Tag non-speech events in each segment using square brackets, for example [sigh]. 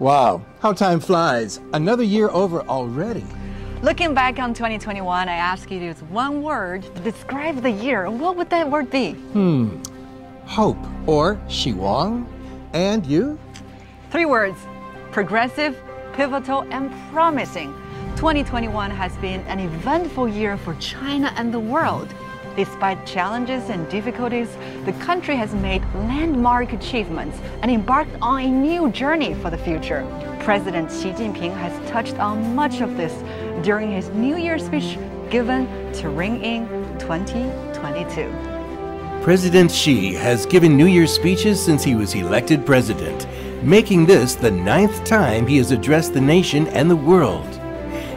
Wow, how time flies. Another year over already. Looking back on 2021, I ask you to use one word to describe the year. What would that word be? Hmm. Hope or Xiwang. And you? Three words progressive, pivotal, and promising. 2021 has been an eventful year for China and the world. Despite challenges and difficulties, the country has made landmark achievements and embarked on a new journey for the future. President Xi Jinping has touched on much of this during his New Year speech given to ring in 2022. President Xi has given New Year speeches since he was elected president, making this the ninth time he has addressed the nation and the world.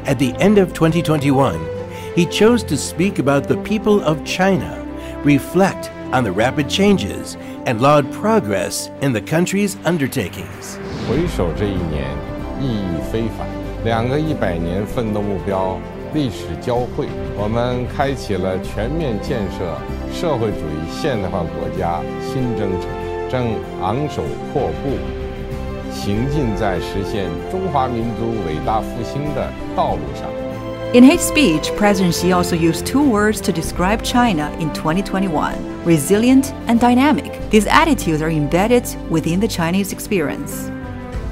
At the end of 2021, he chose to speak about the people of China, reflect on the rapid changes, and laud progress in the country's undertakings. 回首这一年，意义非凡。两个一百年奋斗目标历史交汇，我们开启了全面建设社会主义现代化国家新征程，正昂首阔步，行进在实现中华民族伟大复兴的道路上。 In his speech, President Xi also used two words to describe China in 2021 resilient and dynamic. These attitudes are embedded within the Chinese experience.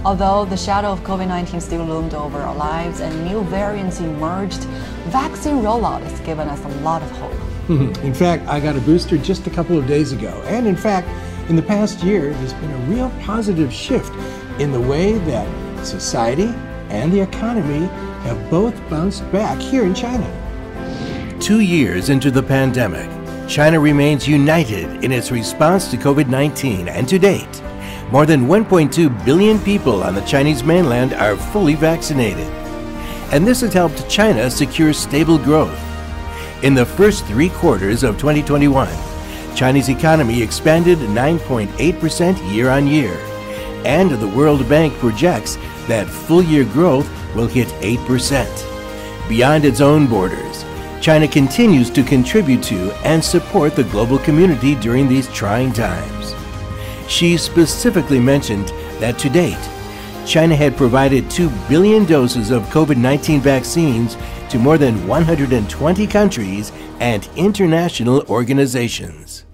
Although the shadow of COVID 19 still loomed over our lives and new variants emerged, vaccine rollout has given us a lot of hope. [laughs] in fact, I got a booster just a couple of days ago. And in fact, in the past year, there's been a real positive shift in the way that society and the economy have both bounced back here in China. Two years into the pandemic, China remains united in its response to COVID 19, and to date, more than 1.2 billion people on the Chinese mainland are fully vaccinated. And this has helped China secure stable growth. In the first three quarters of 2021, China's economy expanded 9.8% year on year, and the World Bank projects that full year growth will hit 8%. Beyond its own borders, China continues to contribute to and support the global community during these trying times. Xi specifically mentioned that to date, China had provided 2 billion doses of COVID 19 vaccines to more than 120 countries and international organizations.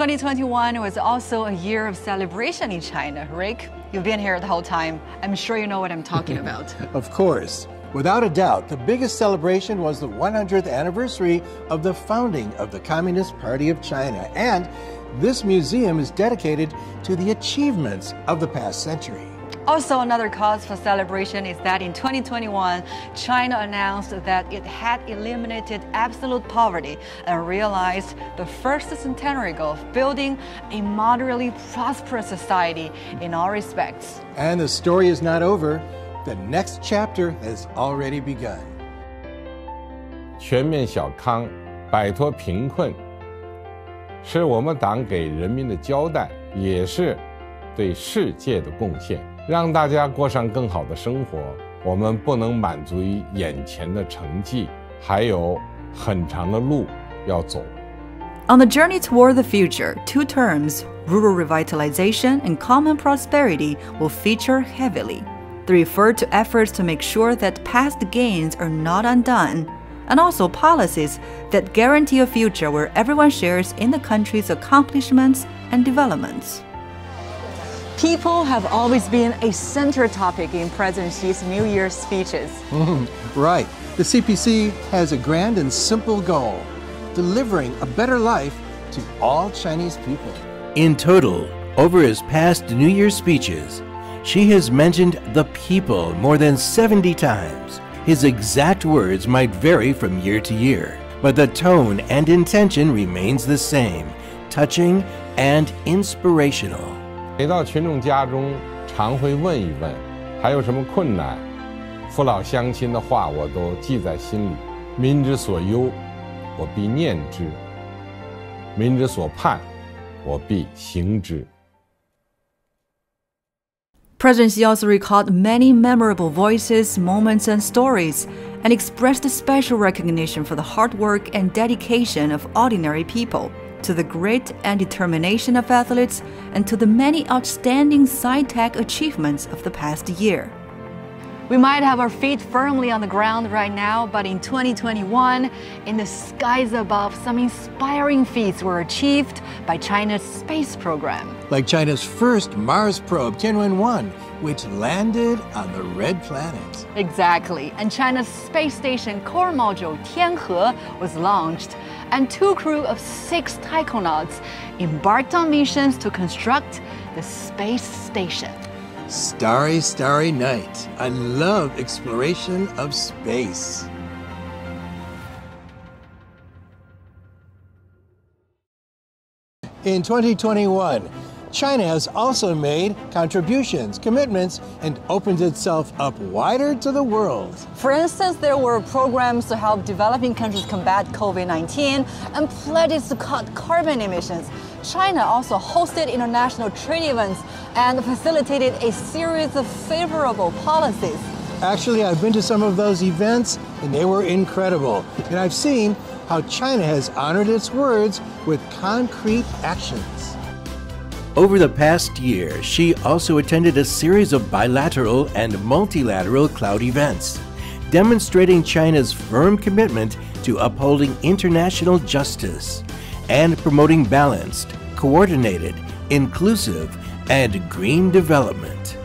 2021 was also a year of celebration in China. Rick, you've been here the whole time. I'm sure you know what I'm talking [laughs] about. of course. Without a doubt, the biggest celebration was the 100th anniversary of the founding of the Communist Party of China. And this museum is dedicated to the achievements of the past century. Also, another cause for celebration is that in 2021, China announced that it had eliminated absolute poverty and realized the first centenary goal of building a moderately prosperous society in all respects. And the story is not over. The next chapter has already begun. 全面小康，摆脱贫困，是我们党给人民的交代，也是对世界的贡献。 让大家过上更好的生活，我们不能满足于眼前的成绩，还有很长的路要走。On the journey toward the future, two terms, rural revitalization and common prosperity, will feature heavily. They refer to efforts to make sure that past gains are not undone, and also policies that guarantee a future where everyone shares in the country's accomplishments and developments. People have always been a center topic in President Xi's New Year's speeches. Mm-hmm. right. The CPC has a grand and simple goal delivering a better life to all Chinese people. In total, over his past New Year's speeches, Xi has mentioned the people more than 70 times. His exact words might vary from year to year, but the tone and intention remains the same, touching and inspirational. 每到群众家中，常会问一问，还有什么困难？父老乡亲的话我都记在心里。民之所忧，我必念之；民之所盼，我必行之。President Xi also recalled many memorable voices, moments, and stories, and expressed special recognition for the hard work and dedication of ordinary people. To the grit and determination of athletes, and to the many outstanding sci-tech achievements of the past year. We might have our feet firmly on the ground right now, but in 2021, in the skies above, some inspiring feats were achieved by China's space program. Like China's first Mars probe, Tianwen-1, which landed on the red planet. Exactly. And China's space station core module Tianhe was launched, and two crew of six taikonauts embarked on missions to construct the space station. Starry, starry night. I love exploration of space. In 2021, China has also made contributions, commitments, and opened itself up wider to the world. For instance, there were programs to help developing countries combat COVID 19 and pledges to cut carbon emissions. China also hosted international trade events and facilitated a series of favorable policies. Actually, I've been to some of those events and they were incredible. And I've seen how China has honored its words with concrete actions. Over the past year, Xi also attended a series of bilateral and multilateral cloud events, demonstrating China's firm commitment to upholding international justice and promoting balanced, coordinated, inclusive, and green development.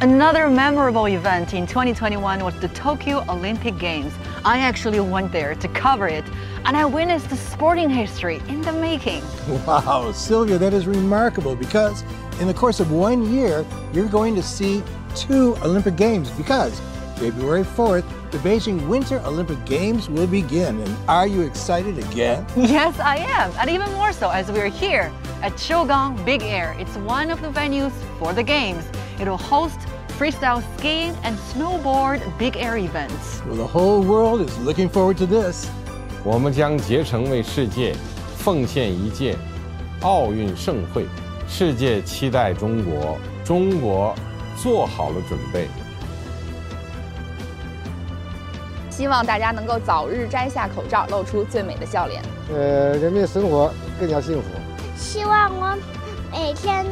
Another memorable event in 2021 was the Tokyo Olympic Games. I actually went there to cover it, and I witnessed the sporting history in the making. Wow, Sylvia, that is remarkable because in the course of one year, you're going to see two Olympic Games because February 4th, the Beijing Winter Olympic Games will begin. And are you excited again? [laughs] Yes, I am, and even more so as we're here at Shougang Big Air. It's one of the venues for the Games. It'll host freestyle skiing and snowboard big air events. Well, the whole world is looking forward to this. 我们将竭诚为世界奉献一届奥运盛会。世界期待中国，中国做好了准备。希望大家能够早日摘下口罩，露出最美的笑脸。呃，人民生活更加幸福。希望我每天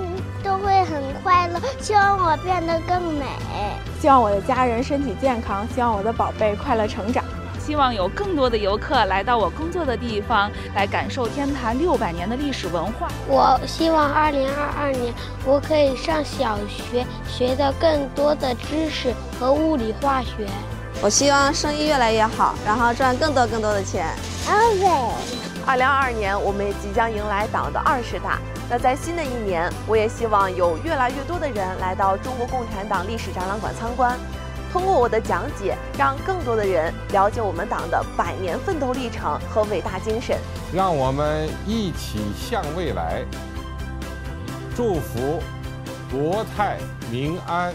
都会很快乐，希望我变得更美。希望我的家人身体健康，希望我的宝贝快乐成长。希望有更多的游客来到我工作的地方，来感受天坛六百年的历史文化。我希望二零二二年我可以上小学，学到更多的知识和物理化学。我希望生意越来越好，然后赚更多更多的钱。OK。二零二二年，我们也即将迎来党的二十大。那在新的一年，我也希望有越来越多的人来到中国共产党历史展览馆参观，通过我的讲解，让更多的人了解我们党的百年奋斗历程和伟大精神。让我们一起向未来，祝福国泰民安。